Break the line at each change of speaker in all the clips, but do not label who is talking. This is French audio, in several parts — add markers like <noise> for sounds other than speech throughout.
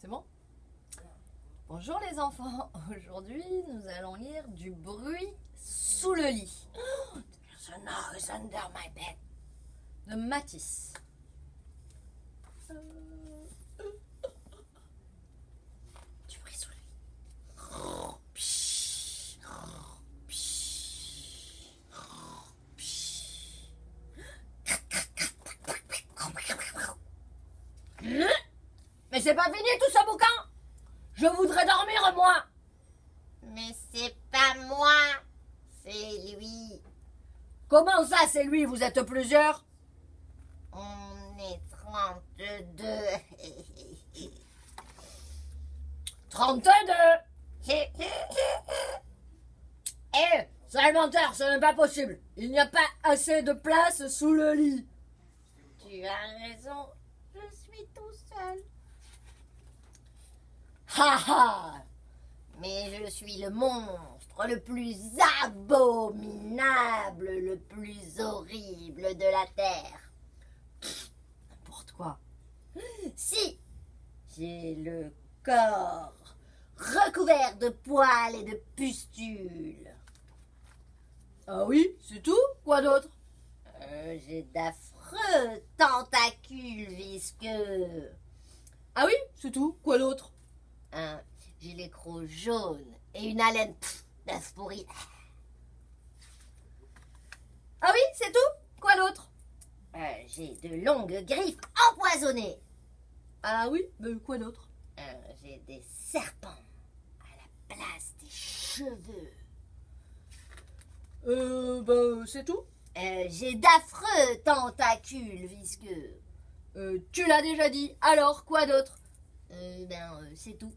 C'est bon Bonjour les enfants. <laughs> Aujourd'hui, nous allons lire du bruit sous le lit. <gasps> A noise under my bed. De Matisse. Du bruit sous le lit. Mais c'est pas fini tout ce bouquin! Je voudrais dormir, moi!
Mais c'est pas moi, c'est lui.
Comment ça, c'est lui? Vous êtes plusieurs?
On est 32.
32 <laughs> <laughs> Eh C'est menteur, ce n'est pas possible. Il n'y a pas assez de place sous le lit.
Tu as raison, je suis tout seul.
Ha ha
Mais je suis le monstre le plus abominable, le plus horrible de la Terre.
N'importe quoi.
Si, j'ai le corps recouvert de poils et de pustules.
Ah oui, c'est tout? Quoi d'autre?
Euh, j'ai d'affreux tentacules visqueux.
Ah oui, c'est tout? Quoi d'autre?
Un j'ai les crocs jaunes et une haleine d'œuf pourri.
Ah oui, c'est tout? Quoi d'autre?
Euh, j'ai de longues griffes empoisonnées.
Ah oui, mais quoi d'autre?
Euh, j'ai des serpents à la place des cheveux.
Euh, bah, c'est tout?
Euh, j'ai d'affreux tentacules visqueux.
Euh, tu l'as déjà dit. Alors, quoi d'autre?
Euh, ben, euh, c'est tout.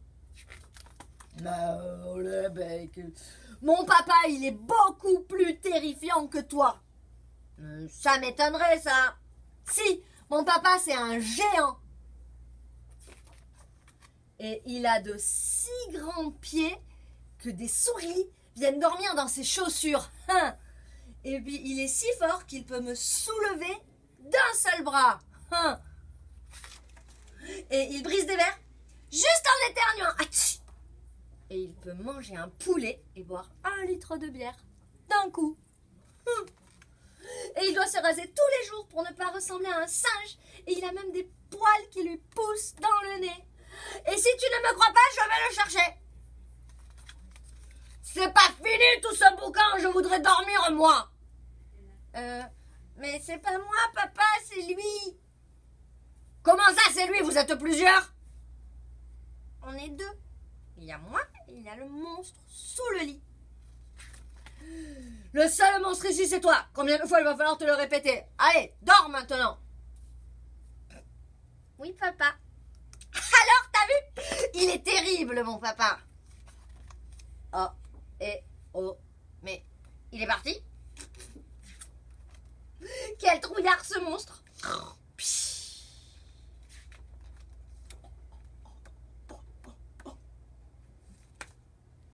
Oh le bec. Mon papa, il est beaucoup plus terrifiant que toi.
Euh, ça m'étonnerait, ça.
Si, mon papa, c'est un géant. Et il a de si grands pieds que des souris viennent dormir dans ses chaussures. Hein. Et puis, il est si fort qu'il peut me soulever d'un seul bras. Hein. Et il brise des verres juste en éternuant. Atchi. Et il peut manger un poulet et boire un litre de bière d'un coup. Hum. Et il doit se raser tous les jours pour ne pas ressembler à un singe. Et il a même des poils qui lui poussent dans le nez. Et si tu ne me crois pas, je vais le chercher. C'est pas fini tout ce bouquin, je voudrais dormir moi.
Euh, mais c'est pas moi, papa, c'est lui.
Comment ça, c'est lui? Vous êtes plusieurs?
Deux.
Il y a moi et il y a le monstre sous le lit. Le seul monstre ici, c'est toi. Combien de fois il va falloir te le répéter? Allez, dors maintenant.
Oui, papa. Alors, t'as vu? Il est terrible, mon papa.